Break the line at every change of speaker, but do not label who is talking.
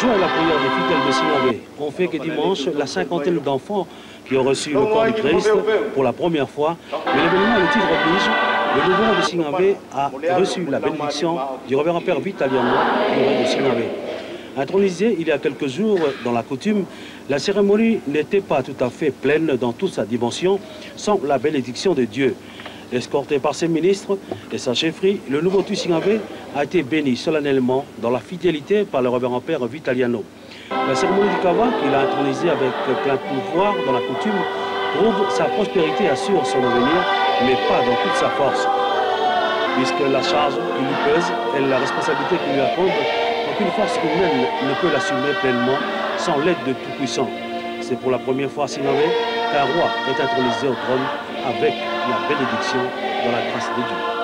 joie et la prière des fidèles de Singabé ont fait que dimanche, la cinquantaine d'enfants qui ont reçu le corps du Christ pour la première fois, mais l'événement le titre oblige, le nouveau de Singabé a reçu la bénédiction du révérend Père Vitaliano, de Singabé. Intronisé il y a quelques jours dans la coutume, la cérémonie n'était pas tout à fait pleine dans toute sa dimension sans la bénédiction de Dieu. Escorté par ses ministres et sa chefferie, le nouveau Tussingavé a été béni solennellement dans la fidélité par le révérend Père Vitaliano. La cérémonie du Kava, qu'il a intronisé avec plein pouvoir dans la coutume, prouve sa prospérité assure son avenir, mais pas dans toute sa force. Puisque la charge qui lui pèse et la responsabilité qui lui incombe, aucune force humaine ne peut l'assumer pleinement sans l'aide de Tout-Puissant. C'est pour la première fois à qu'un roi est intronisé au trône avec la bénédiction dans la grâce de Dieu.